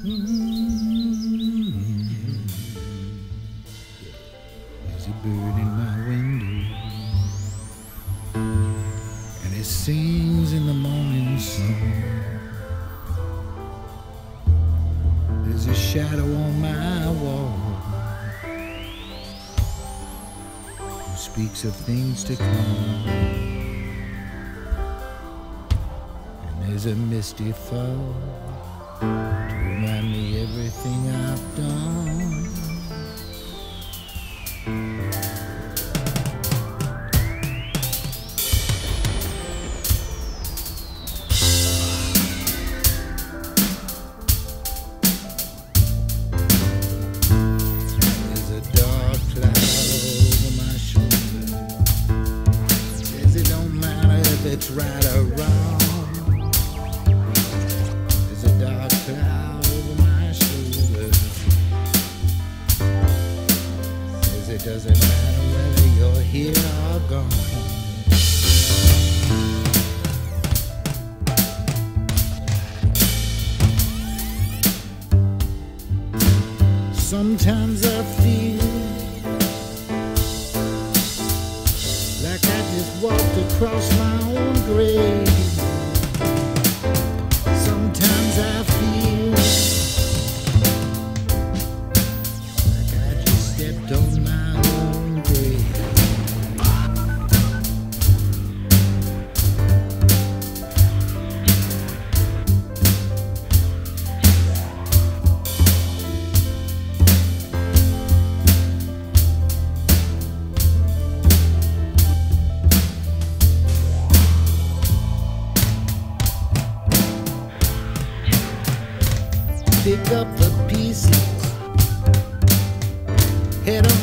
There's a bird in my window, and it sings in the morning sun. There's a shadow on my wall who speaks of things to come. and There's a misty fog Remind me everything I've done. doesn't matter whether you're here or gone. Sometimes I feel like I just walked across my own grave. pick up the pieces, head on.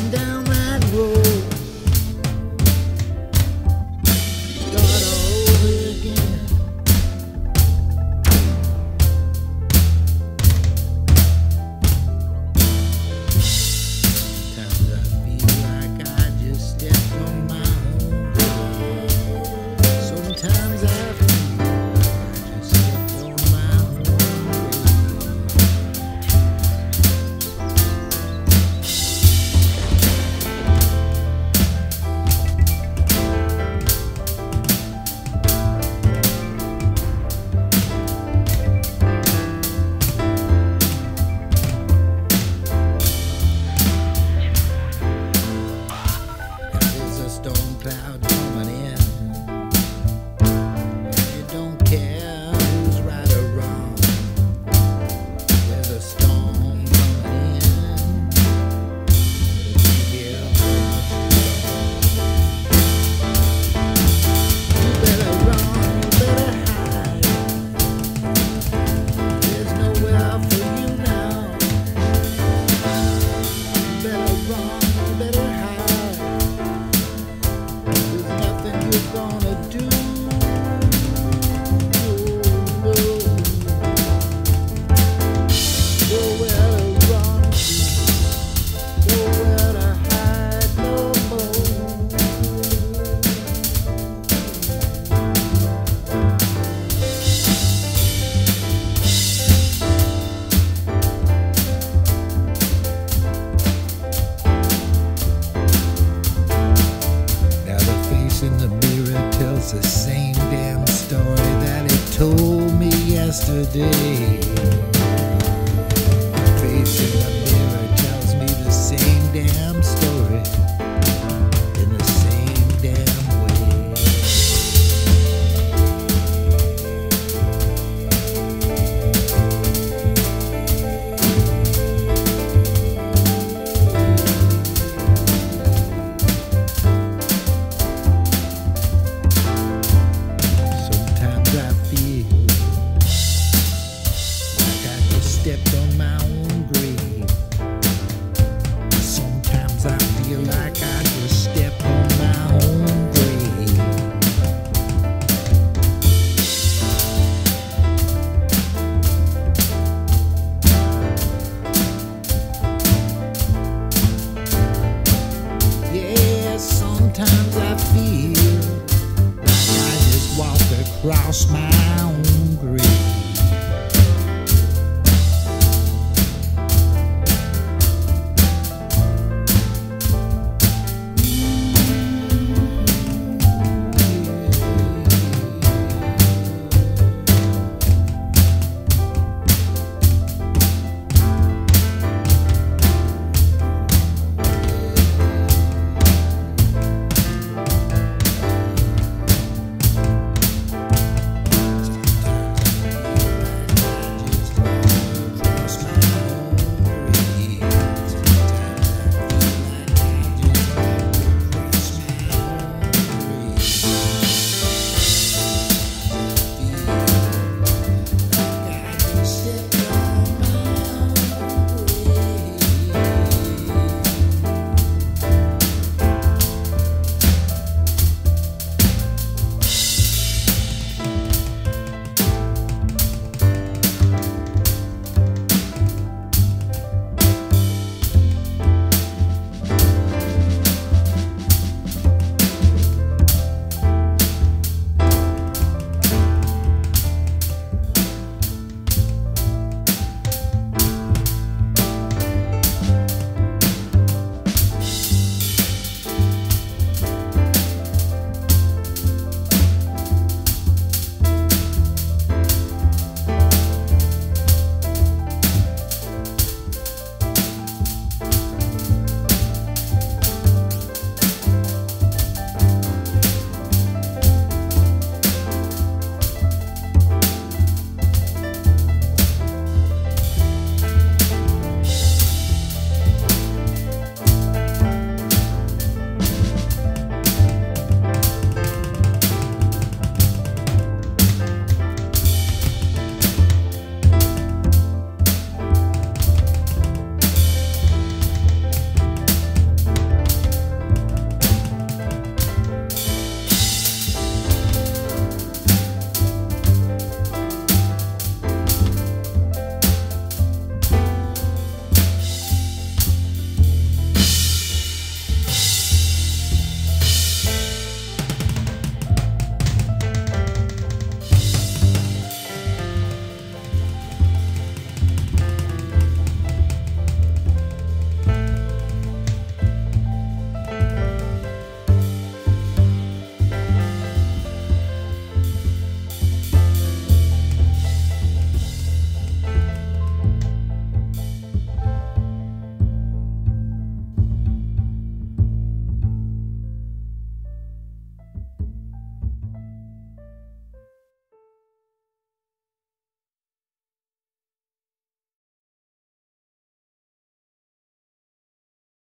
smile.